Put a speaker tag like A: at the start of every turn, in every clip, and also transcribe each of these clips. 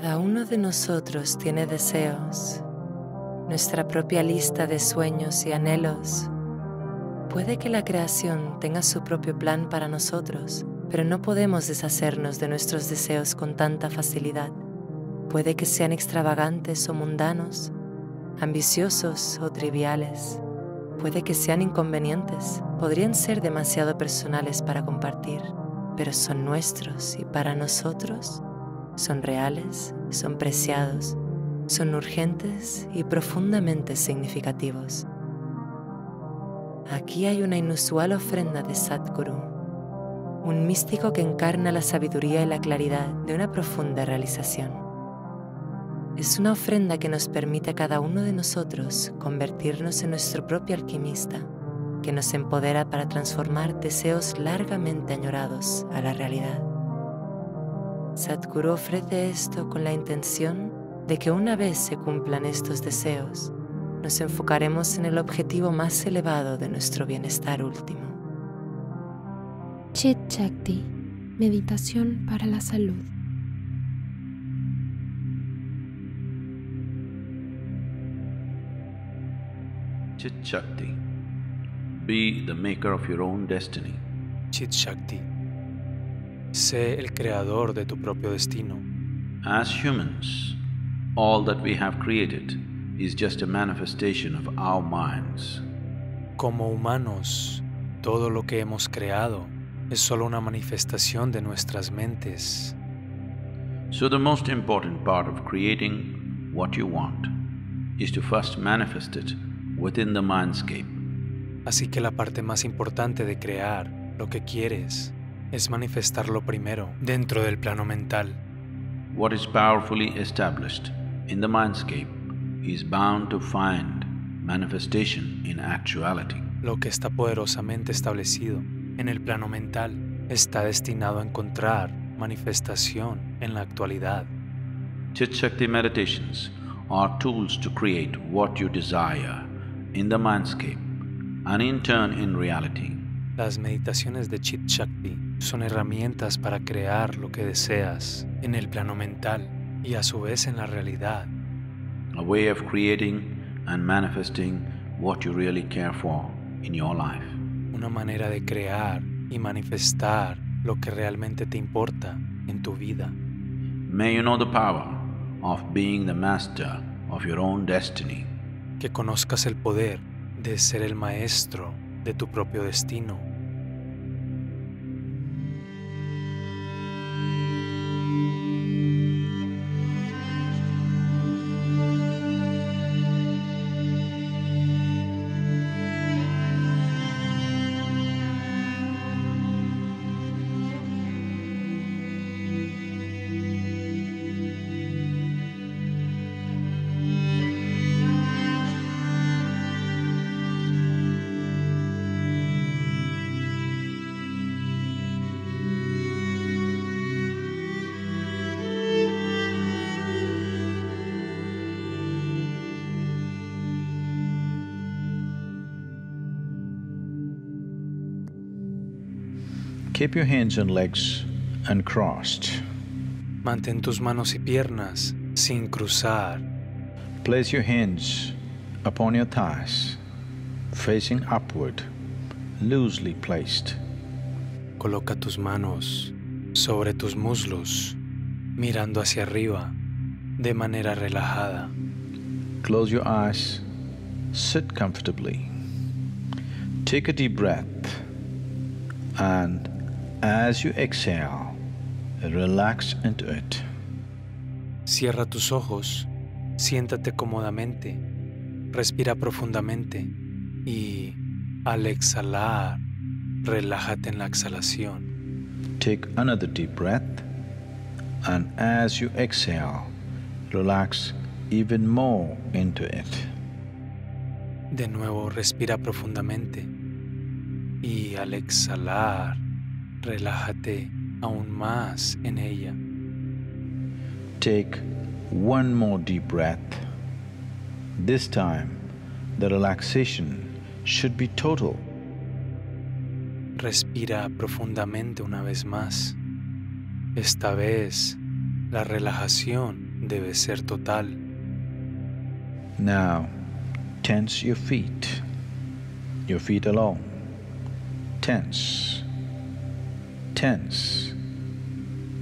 A: Cada uno de nosotros tiene deseos, nuestra propia lista de sueños y anhelos. Puede que la creación tenga su propio plan para nosotros, pero no podemos deshacernos de nuestros deseos con tanta facilidad. Puede que sean extravagantes o mundanos, ambiciosos o triviales. Puede que sean inconvenientes, podrían ser demasiado personales para compartir, pero son nuestros y para nosotros son reales, son preciados, son urgentes y profundamente significativos. Aquí hay una inusual ofrenda de Sadhguru, un místico que encarna la sabiduría y la claridad de una profunda realización. Es una ofrenda que nos permite a cada uno de nosotros convertirnos en nuestro propio alquimista, que nos empodera para transformar deseos largamente añorados a la realidad. Sadhguru ofrece esto con la intención de que una vez se cumplan estos deseos, nos enfocaremos en el objetivo más elevado de nuestro bienestar último.
B: Chit Shakti, meditación para la salud.
C: Chit Shakti, be the maker of your own destiny.
D: Chit Shakti, Sé el creador de tu propio destino.
C: As humans, all that we have created is just a manifestation of our minds.
D: Como humanos, todo lo que hemos creado es solo una manifestación de nuestras mentes.
C: So the most important part of creating what you want is to first manifest it within the mindscape.
D: Así que la parte más importante de crear lo que quieres es manifestarlo primero dentro del plano mental.
C: What is powerfully established in the mindscape is bound to find manifestation in actuality.
D: Lo que está poderosamente establecido en el plano mental está destinado a encontrar manifestación en la actualidad.
C: Chit Shakti meditations are tools to create what you desire in the mindscape and in turn in reality.
D: Las meditaciones de Chit Shakti son herramientas para crear lo que deseas en el plano mental y a su vez en la realidad.
C: A way of creating and manifesting what you really care for in your life.
D: Una manera de crear y manifestar lo que realmente te importa en tu vida.
C: May you know the power of being the master of your own destiny.
D: Que conozcas el poder de ser el maestro de tu propio destino.
E: Keep your hands and legs uncrossed.
D: Mantén tus manos y piernas sin cruzar.
E: Place your hands upon your thighs, facing upward, loosely placed.
D: Coloca tus manos sobre tus muslos, mirando hacia arriba, de manera relajada.
E: Close your eyes, sit comfortably. Take a deep breath and as you exhale, relax into it.
D: Cierra tus ojos, siéntate cómodamente, respira profundamente y al exhalar, relájate en la exhalación.
E: Take another deep breath and as you exhale, relax even more into it.
D: De nuevo, respira profundamente y al exhalar, relájate aún más en ella.
E: Take one more deep breath. This time, the relaxation should be total.
D: Respira profundamente una vez más. Esta vez, la relajación debe ser total.
E: Now, tense your feet, your feet alone. Tense, tense,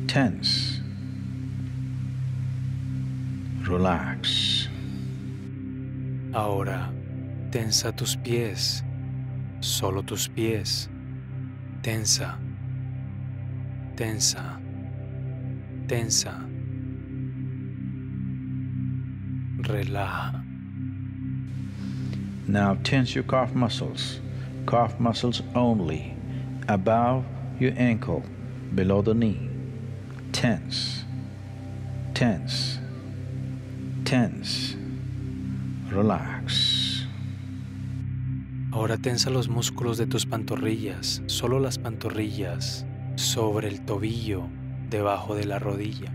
E: tense. Relax.
D: Ahora, tensa tus pies, solo tus pies. Tensa, tensa, tensa. Relaja.
E: Now tense your calf muscles, calf muscles only, above your ankle, below the knee. Tense, tense, tense. Relax.
D: Ahora tensa los músculos de tus pantorrillas, solo las pantorrillas, sobre el tobillo, debajo de la rodilla.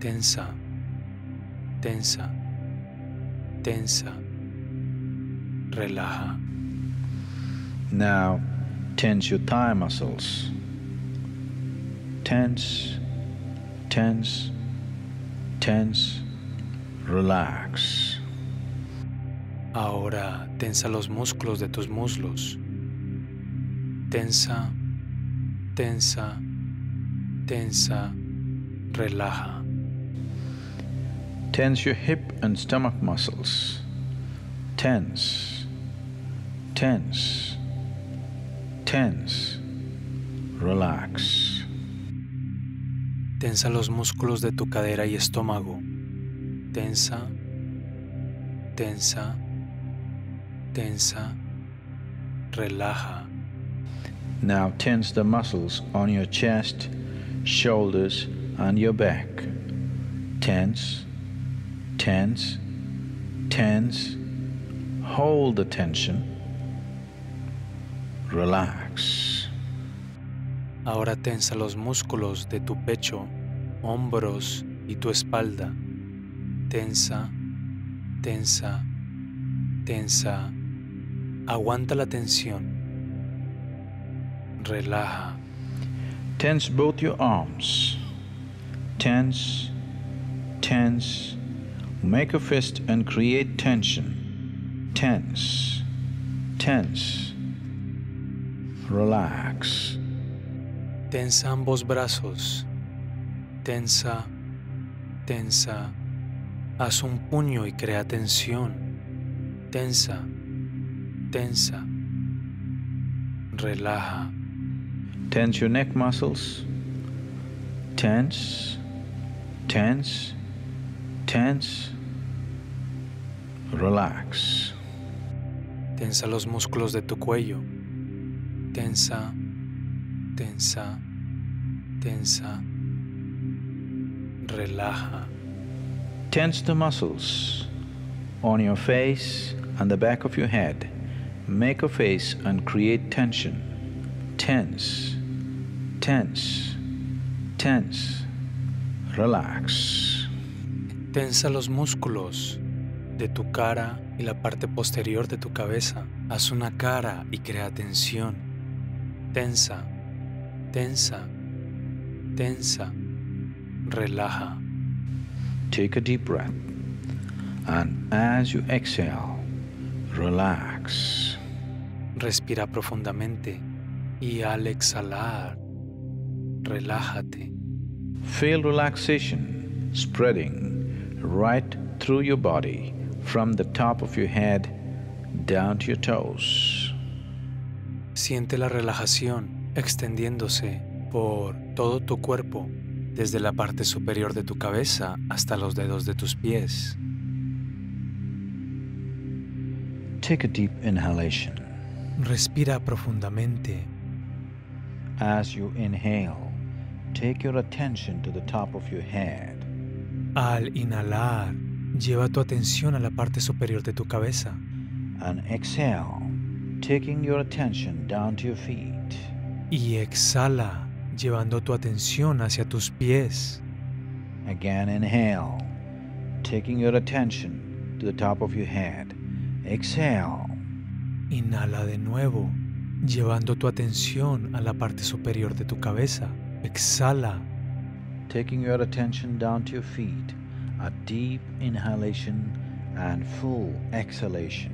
D: Tensa, tensa, tensa. Relaja.
E: Now tense your thigh muscles. Tense, tense, tense. Relax.
D: Ahora tensa los músculos de tus muslos. Tensa, tensa, tensa. Relaja.
E: Tense your hip and stomach muscles. Tense, tense, tense. Relax.
D: Tensa los músculos de tu cadera y estómago. Tensa, tensa, tensa. Relaja.
E: Now tense the muscles on your chest, shoulders, and your back. Tense, tense, tense. Hold the tension. Relax.
D: Ahora tensa los músculos de tu pecho, hombros y tu espalda. Tensa, tensa, tensa. Aguanta la tensión. Relaja.
E: Tense both your arms. Tense, tense. Make a fist and create tension. Tense, tense. Relax.
D: Tensa ambos brazos. Tensa, tensa. Haz un puño y crea tensión. Tensa, tensa. Relaja.
E: Tense your neck muscles. Tense, tense, tense. Relax.
D: Tensa los músculos de tu cuello. Tensa, tensa, tensa. Relaja.
E: Tense the muscles on your face and the back of your head. Make a face and create tension. Tense, tense, tense. Relax.
D: Tensa los músculos de tu cara y la parte posterior de tu cabeza. Haz una cara y crea tensión. Tensa, tensa, tensa. Relaja.
E: Take a deep breath. And as you exhale, relax.
D: Respira profundamente y al exhalar, relájate.
E: Feel relaxation spreading right through your body from the top of your head down to your toes.
D: Siente la relajación extendiéndose por todo tu cuerpo, desde la parte superior de tu cabeza hasta los dedos de tus pies.
E: Take a deep inhalation.
D: Respira profundamente.
E: As you inhale, take your attention to the top of your head.
D: Al inhalar, lleva tu atención a la parte superior de tu cabeza.
E: And exhale, taking your attention down to your feet.
D: Y exhala, llevando tu atención hacia tus pies.
E: Again, inhale, taking your attention to the top of your head. Exhale,
D: Inhala de nuevo, llevando tu atención a la parte superior de tu cabeza. Exhala,
E: taking your attention down to your feet. a deep inhalation and full exhalation.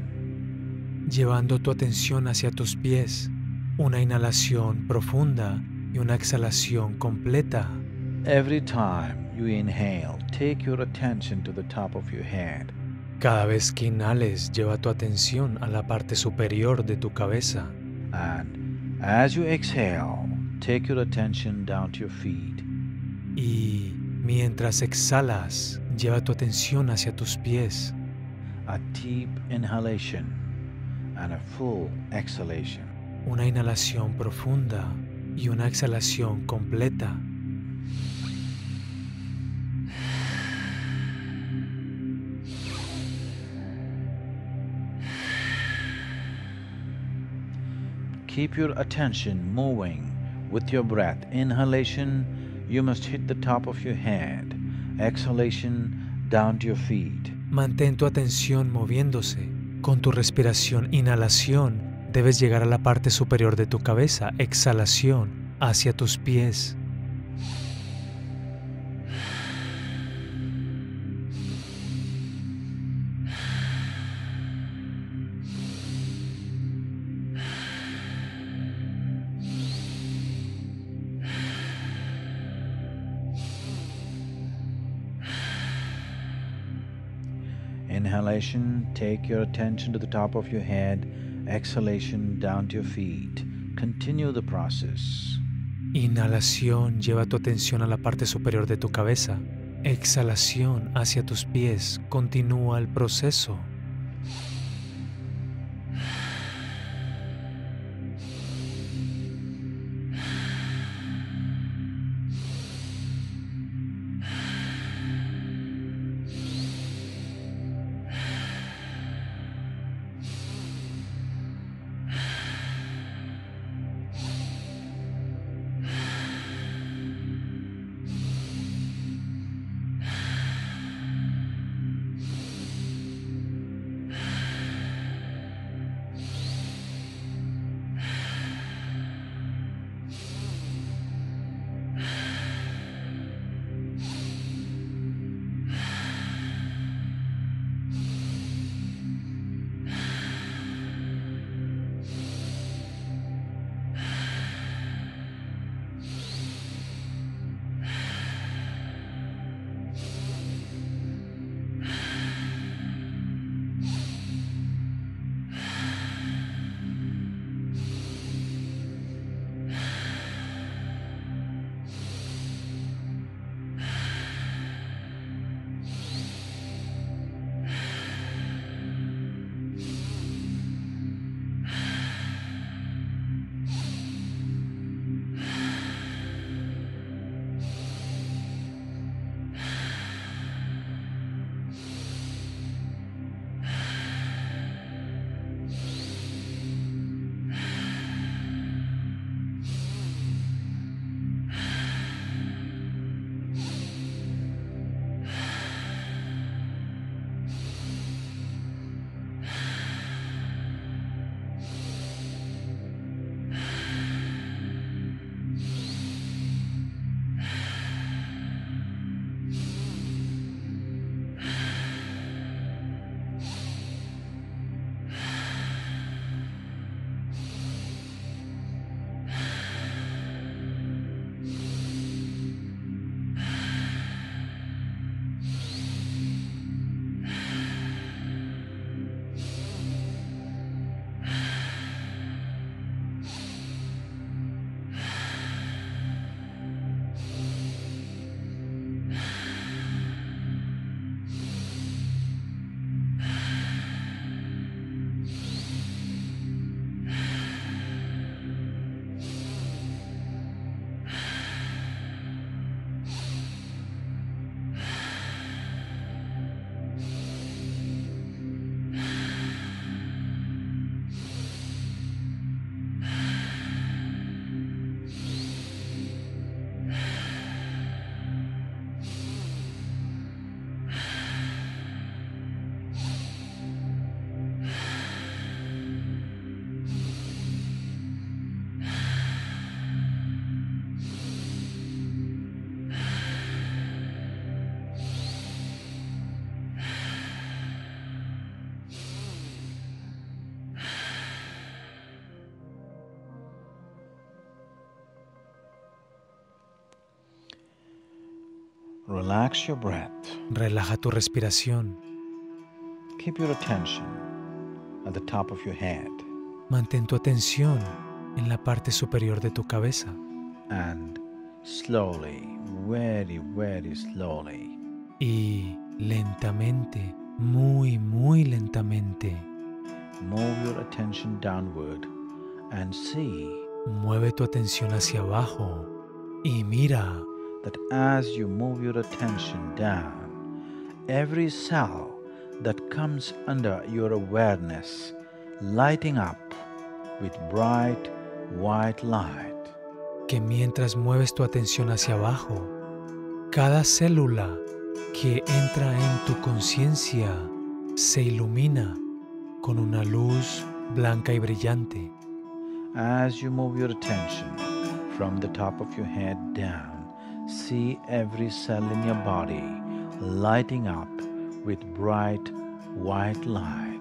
D: Llevando tu atención hacia tus pies, una inhalación profunda y una exhalación completa.
E: Every time you inhale, take your attention to the top of your head.
D: Cada vez que inhales, lleva tu atención a la parte superior de tu cabeza.
E: And as you exhale, take your attention down to your feet.
D: Y mientras exhalas, lleva tu atención hacia tus pies.
E: A deep inhalation and a full exhalation.
D: Una inhalación profunda y una exhalación completa.
E: Keep your attention moving with your breath. Inhalation, you must hit the top of your head. Exhalation, down to your feet.
D: Mantén tu atención moviéndose. Con tu respiración, inhalación, debes llegar a la parte superior de tu cabeza. Exhalación, hacia tus pies.
E: Inhalation, take your attention to the top of your head. Exhalation, down to your feet. Continue the process.
D: Inhalación, lleva tu atención a la parte superior de tu cabeza. Exhalación hacia tus pies. Continúa el proceso.
E: Relax your breath.
D: Relaja tu respiración.
E: Keep your attention at the top of your head
D: Mantén tu atención en la parte superior de tu cabeza
E: and slowly, very, very slowly,
D: y lentamente, muy, muy lentamente,
E: move your attention downward and see
D: mueve tu atención hacia abajo y mira
E: that as you move your attention down, every cell that comes under your awareness lighting up with bright white light.
D: que mientras mueves tu atención hacia abajo, cada célula que entra en tu conciencia se ilumina con una luz blanca y brillante.
E: As you move your attention from the top of your head down, see every cell in your body lighting up with bright white light.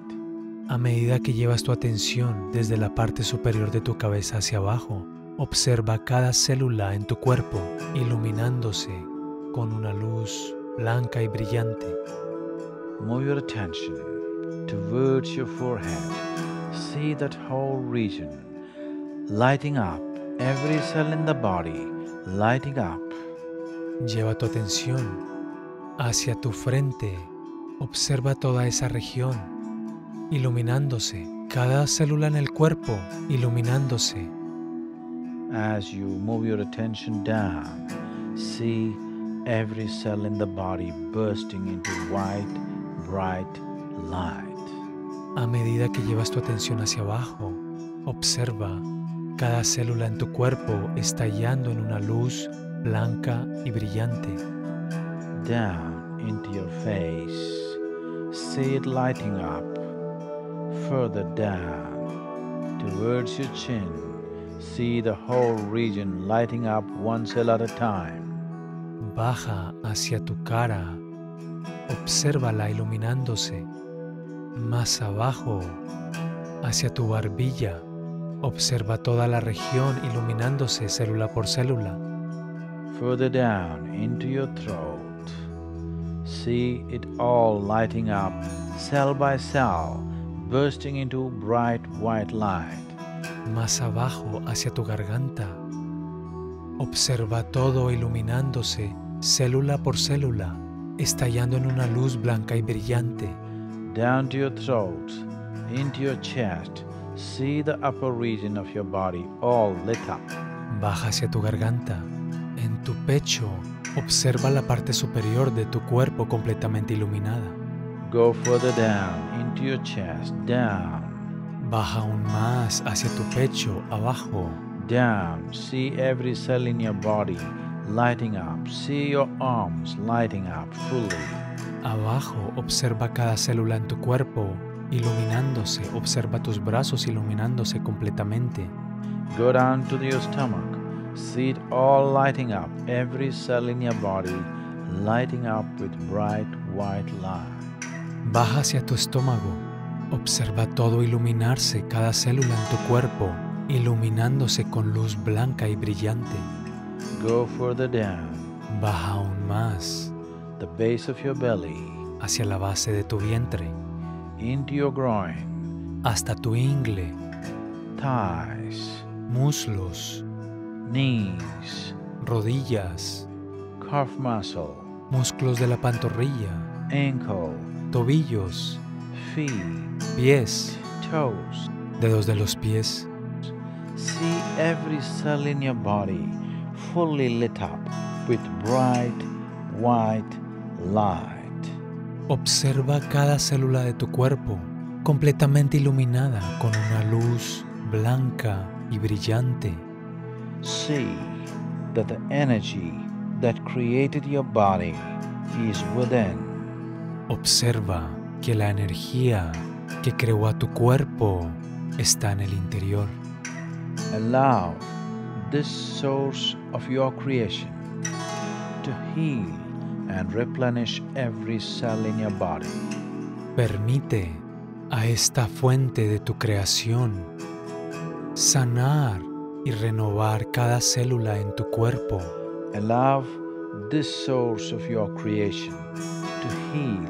D: A medida que llevas tu atención desde la parte superior de tu cabeza hacia abajo, observa cada célula en tu cuerpo iluminándose con una luz blanca y brillante.
E: Move your attention towards your forehead. See that whole region lighting up, every cell in the body lighting up.
D: Lleva tu atención hacia tu frente. Observa toda esa región iluminándose, cada célula en el cuerpo iluminándose.
E: As you move your attention down, see every cell in the body bursting into white, bright light.
D: A medida que llevas tu atención hacia abajo, observa cada célula en tu cuerpo estallando en una luz blanca y brillante.
E: Down into your face, see it lighting up. Further down, towards your chin, see the whole region lighting up one cell at a time.
D: Baja hacia tu cara, obsérvala iluminándose. Más abajo, hacia tu barbilla, observa toda la región iluminándose célula por célula.
E: Further down into your throat, see it all lighting up, cell by cell, bursting into bright white light.
D: Más abajo, hacia tu garganta, observa todo iluminándose célula por célula, estallando en una luz blanca y brillante.
E: Down to your throat, into your chest, see the upper region of your body all lit up.
D: Baja hacia tu garganta. Pecho, observa la parte superior de tu cuerpo completamente iluminada.
E: Go further down into your chest, down,
D: Baja aún más hacia tu pecho, abajo.
E: down. See every cell in your body lighting up. See your arms lighting up fully.
D: Abajo, observa cada célula en tu cuerpo iluminándose. Observa tus brazos iluminándose completamente.
E: Go down to your stomach. See it all lighting up. Every cell in your body lighting up with bright white light.
D: Baja hacia tu estómago. Observa todo iluminarse, cada célula en tu cuerpo iluminándose con luz blanca y brillante.
E: Go further down.
D: Baja aún más
E: The base of your belly
D: hacia la base de tu vientre,
E: into your groin,
D: hasta tu ingle,
E: thighs,
D: muslos,
E: knees,
D: rodillas,
E: calf muscle,
D: músculos de la pantorrilla,
E: ankle,
D: tobillos,
E: feet,
D: pies,
E: toes.
D: dedos de los pies.
E: See every cell in your body fully lit up with bright white light.
D: Observa cada célula de tu cuerpo completamente iluminada con una luz blanca y brillante.
E: See that the energy that created your body is within.
D: Observa que la energía que creó a tu cuerpo está en el interior.
E: Allow this source of your creation to heal and replenish every cell in your body.
D: Permite a esta fuente de tu creación sanar y renovar cada célula en tu cuerpo.
E: Allow this source of your creation to heal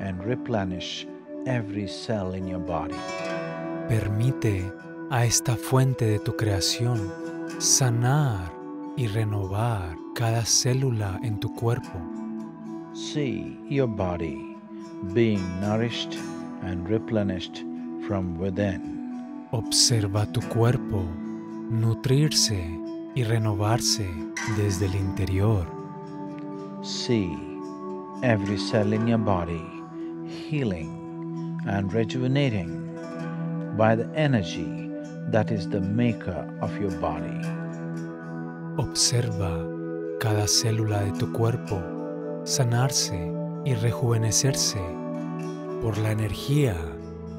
E: and replenish every cell in your body.
D: Permite a esta fuente de tu creación sanar y renovar cada célula en tu cuerpo.
E: See your body being nourished and replenished from within.
D: Observa tu cuerpo nutrirse y renovarse desde el interior.
E: See every cell in your body healing and rejuvenating by the energy that is the maker of your body.
D: Observa cada célula de tu cuerpo sanarse y rejuvenecerse por la energía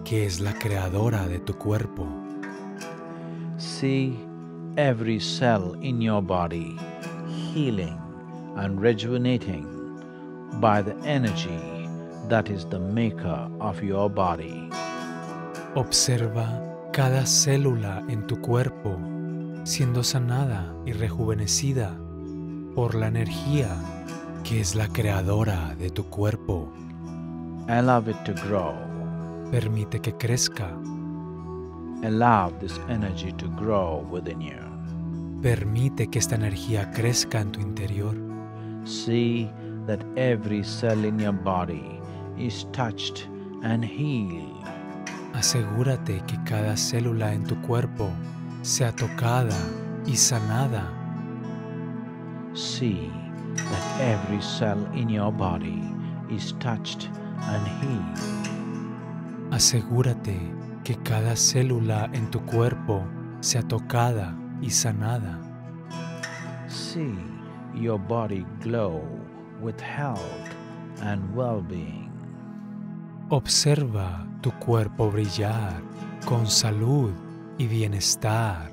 D: que es la creadora de tu cuerpo.
E: See every cell in your body healing and rejuvenating by the energy that is the maker of your body.
D: Observa cada célula en tu cuerpo siendo sanada y rejuvenecida por la energía que es la creadora de tu cuerpo.
E: Allow it to grow.
D: Permite que crezca.
E: Allow this energy to grow within you.
D: Permite que esta energía crezca en tu interior.
E: See that every cell in your body is touched and healed.
D: Asegúrate que cada célula en tu cuerpo sea tocada y sanada.
E: See that every cell in your body is touched and healed.
D: Asegúrate que cada célula en tu cuerpo sea tocada y sanada.
E: Body glow with health and well-being.
D: Observa tu cuerpo brillar con salud y bienestar.